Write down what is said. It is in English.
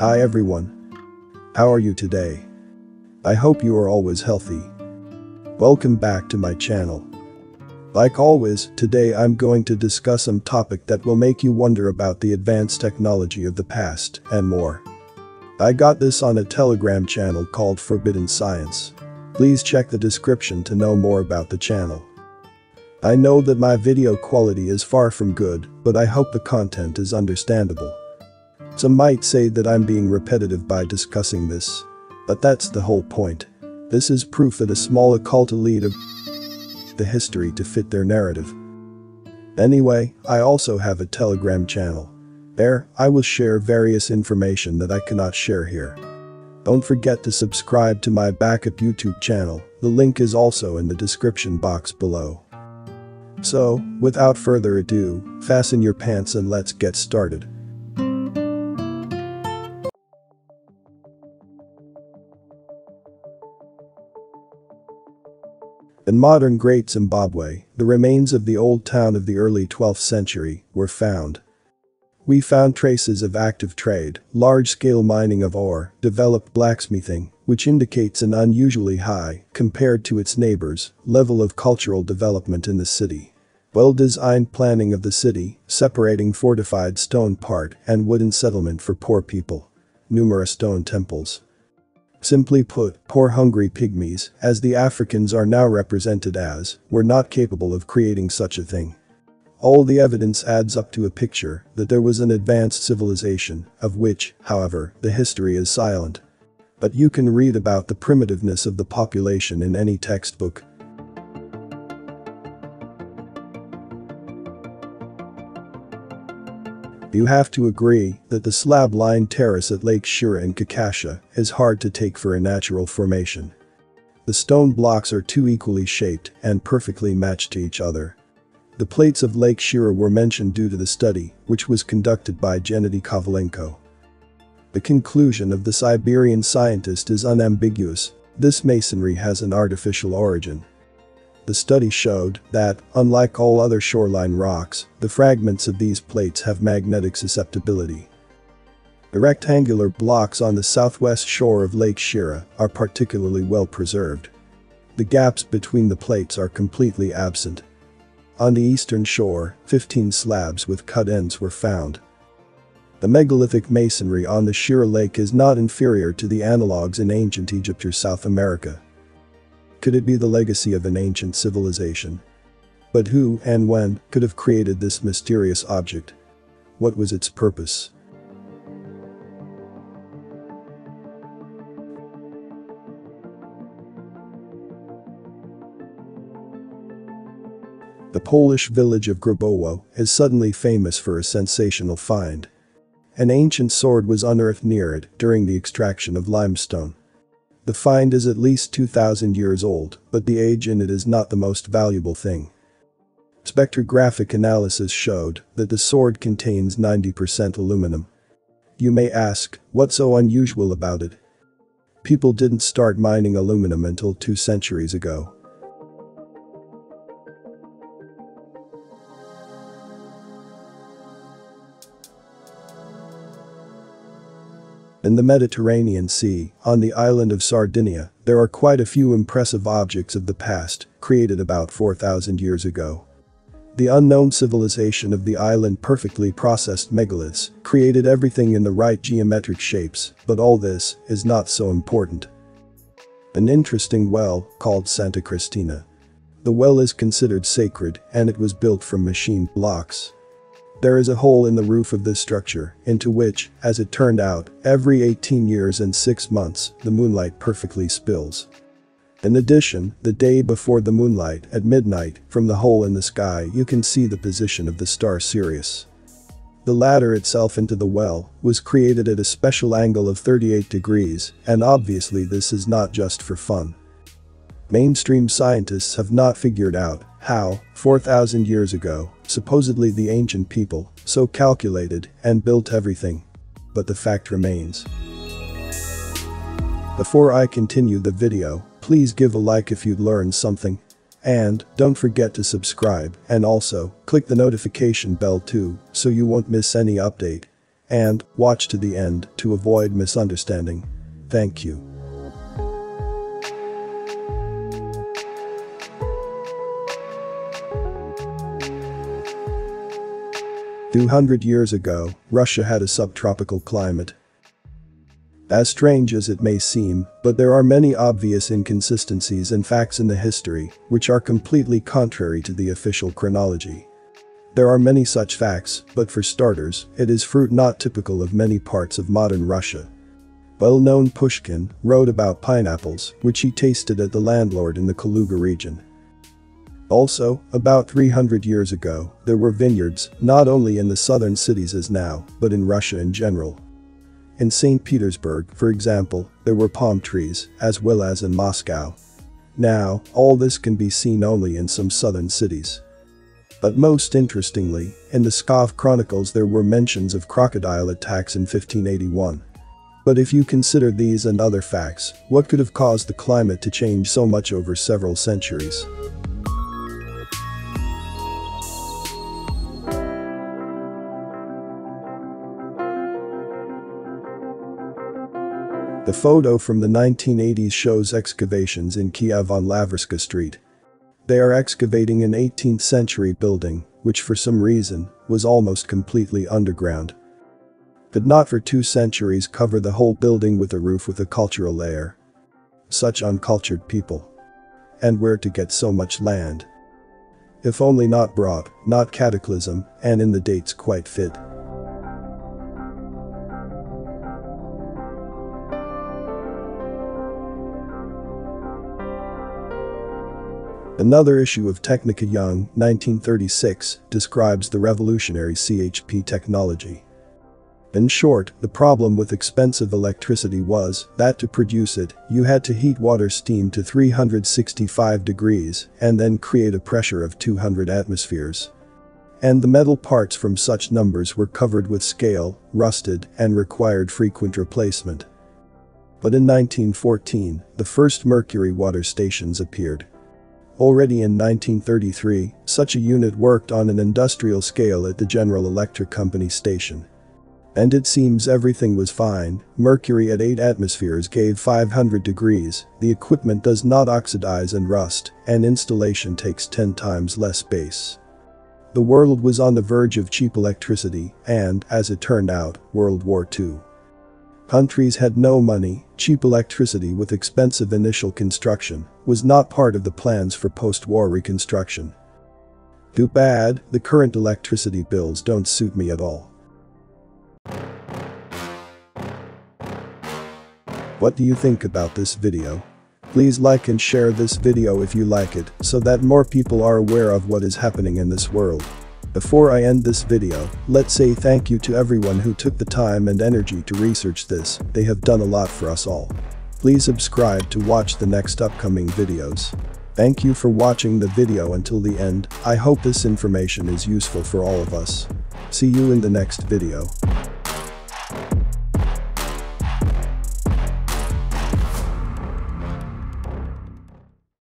Hi everyone. How are you today? I hope you are always healthy. Welcome back to my channel. Like always, today I'm going to discuss some topic that will make you wonder about the advanced technology of the past and more. I got this on a telegram channel called Forbidden Science. Please check the description to know more about the channel. I know that my video quality is far from good, but I hope the content is understandable. Some might say that I'm being repetitive by discussing this. But that's the whole point. This is proof that a small occult elite of the history to fit their narrative. Anyway, I also have a telegram channel. There, I will share various information that I cannot share here. Don't forget to subscribe to my backup YouTube channel, the link is also in the description box below. So, without further ado, fasten your pants and let's get started. In modern Great Zimbabwe, the remains of the old town of the early 12th century were found. We found traces of active trade, large-scale mining of ore, developed blacksmithing, which indicates an unusually high, compared to its neighbors, level of cultural development in the city. Well-designed planning of the city, separating fortified stone part and wooden settlement for poor people. Numerous stone temples. Simply put, poor hungry pygmies, as the Africans are now represented as, were not capable of creating such a thing. All the evidence adds up to a picture that there was an advanced civilization, of which, however, the history is silent. But you can read about the primitiveness of the population in any textbook, You have to agree that the slab-lined terrace at Lake Shira in Khakassia is hard to take for a natural formation. The stone blocks are too equally shaped and perfectly matched to each other. The plates of Lake Shira were mentioned due to the study, which was conducted by Gennady Kovalenko. The conclusion of the Siberian scientist is unambiguous, this masonry has an artificial origin. The study showed that, unlike all other shoreline rocks, the fragments of these plates have magnetic susceptibility. The rectangular blocks on the southwest shore of Lake Shira are particularly well preserved. The gaps between the plates are completely absent. On the eastern shore, 15 slabs with cut ends were found. The megalithic masonry on the Shira Lake is not inferior to the analogues in ancient Egypt or South America. Could it be the legacy of an ancient civilization? But who and when could have created this mysterious object? What was its purpose? The Polish village of Grabowo is suddenly famous for a sensational find. An ancient sword was unearthed near it during the extraction of limestone. The find is at least 2000 years old, but the age in it is not the most valuable thing. Spectrographic analysis showed that the sword contains 90% aluminum. You may ask, what's so unusual about it? People didn't start mining aluminum until two centuries ago. In the Mediterranean Sea, on the island of Sardinia, there are quite a few impressive objects of the past, created about 4,000 years ago. The unknown civilization of the island perfectly processed megaliths, created everything in the right geometric shapes, but all this is not so important. An interesting well, called Santa Cristina. The well is considered sacred and it was built from machine blocks. There is a hole in the roof of this structure, into which, as it turned out, every 18 years and 6 months, the moonlight perfectly spills. In addition, the day before the moonlight, at midnight, from the hole in the sky you can see the position of the star Sirius. The ladder itself into the well was created at a special angle of 38 degrees, and obviously this is not just for fun. Mainstream scientists have not figured out how, 4,000 years ago, supposedly the ancient people, so calculated and built everything. But the fact remains. Before I continue the video, please give a like if you learned something. And, don't forget to subscribe, and also, click the notification bell too, so you won't miss any update. And, watch to the end to avoid misunderstanding. Thank you. Two hundred years ago, Russia had a subtropical climate. As strange as it may seem, but there are many obvious inconsistencies and facts in the history, which are completely contrary to the official chronology. There are many such facts, but for starters, it is fruit not typical of many parts of modern Russia. Well-known Pushkin wrote about pineapples, which he tasted at the landlord in the Kaluga region. Also, about 300 years ago, there were vineyards, not only in the southern cities as now, but in Russia in general. In St. Petersburg, for example, there were palm trees, as well as in Moscow. Now, all this can be seen only in some southern cities. But most interestingly, in the Pskov Chronicles there were mentions of crocodile attacks in 1581. But if you consider these and other facts, what could have caused the climate to change so much over several centuries? The photo from the 1980s shows excavations in Kiev on Lavriska Street. They are excavating an 18th century building, which for some reason, was almost completely underground. Could not for two centuries cover the whole building with a roof with a cultural layer. Such uncultured people. And where to get so much land. If only not brought, not cataclysm, and in the dates quite fit. Another issue of Technica Young, 1936, describes the revolutionary CHP technology. In short, the problem with expensive electricity was that to produce it, you had to heat water steam to 365 degrees and then create a pressure of 200 atmospheres. And the metal parts from such numbers were covered with scale, rusted, and required frequent replacement. But in 1914, the first mercury water stations appeared. Already in 1933, such a unit worked on an industrial scale at the General Electric Company station. And it seems everything was fine, mercury at 8 atmospheres gave 500 degrees, the equipment does not oxidize and rust, and installation takes 10 times less space. The world was on the verge of cheap electricity and, as it turned out, World War II. Countries had no money, cheap electricity with expensive initial construction was not part of the plans for post-war reconstruction. Too bad, the current electricity bills don't suit me at all. What do you think about this video? Please like and share this video if you like it so that more people are aware of what is happening in this world. Before I end this video, let's say thank you to everyone who took the time and energy to research this, they have done a lot for us all. Please subscribe to watch the next upcoming videos. Thank you for watching the video until the end, I hope this information is useful for all of us. See you in the next video.